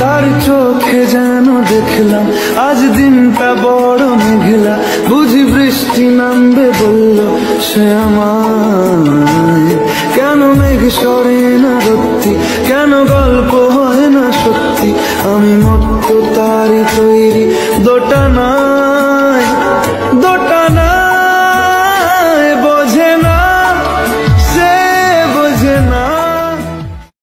তার চোখে যেন দেখলাম, আজ দিনটা বড় মেঘলা। বুঝি বৃষ্টি নামবে বলল, সে আমায়। কেন মেঘ সরে না সত্যি কেন গল্প হয় না সত্যি? আমি মত তারি তৈরি দোটানা